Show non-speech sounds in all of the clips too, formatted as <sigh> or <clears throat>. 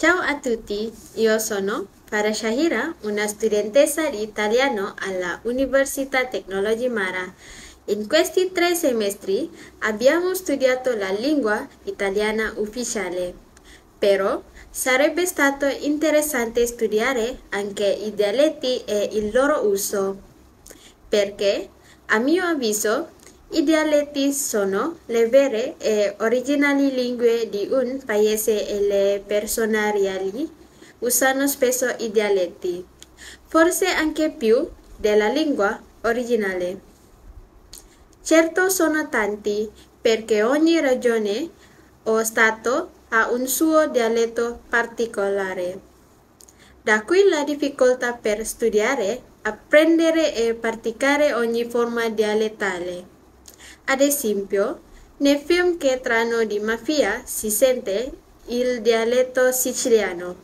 Ciao a tutti, io sono Farah Shahira, una studentessa di italiano alla Università Tecnologi Mara. In questi tre semestri abbiamo studiato la lingua italiana ufficiale, però sarebbe stato interessante studiare anche i dialetti e il loro uso, perché a mio avviso i dialetti sono le vere e originali lingue di un paese e le persone reali usano spesso i dialetti, forse anche più della lingua originale. Certo sono tanti, perché ogni regione o stato ha un suo dialetto particolare. Da qui la difficoltà per studiare, apprendere e praticare ogni forma dialettale. Ad esempio, nei film che trattano di mafia si sente il dialetto siciliano.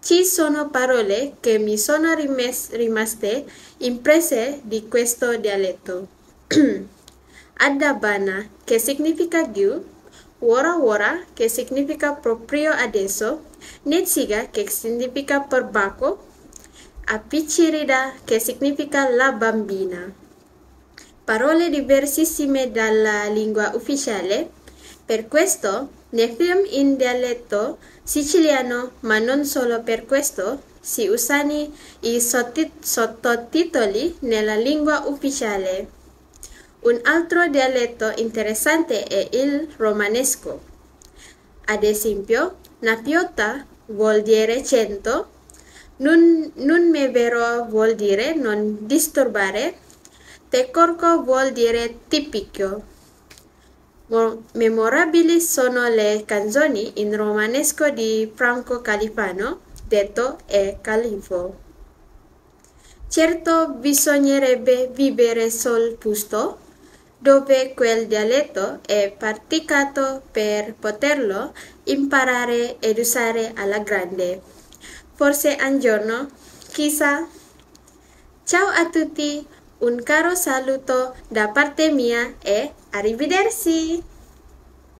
Ci sono parole che mi sono rimaste impresse di questo dialetto. <clears throat> Adabana, che significa giù, Wora Wora, che significa proprio adesso, Netsiga, che significa perbacco, Apicirida, che significa la bambina parole diversissime dalla lingua ufficiale. Per questo, nei film in dialetto siciliano, ma non solo per questo, si usano i sottotitoli nella lingua ufficiale. Un altro dialetto interessante è il romanesco. Ad esempio, Napiota vuol dire cento, non, non me vero vuol dire non disturbare, Tecorco vuol dire tipico. Memorabili sono le canzoni in romanesco di Franco Califano, detto E Califo. Certo bisognerebbe vivere sul posto dove quel dialetto è praticato per poterlo imparare ed usare alla grande. Forse un giorno, chissà. Ciao a tutti! Un caro saluto da parte mia e arrivederci!